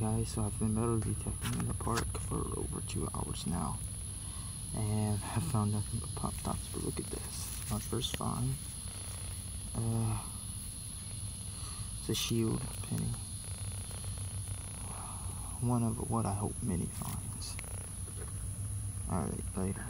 guys, so I've been metal detecting in the park for over two hours now. And I found nothing but pop tops, but look at this. My first find. Uh, it's a shield penny. One of what I hope many finds. Alright, later.